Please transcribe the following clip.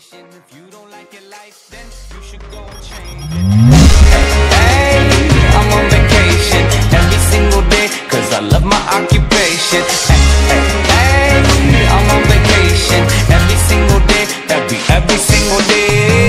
situation. If you don't like your life, then you should go change it. Hey, I'm on vacation every single day, cause I love my occupation. Hey, hey, hey, I'm on vacation every single day, every, every single day.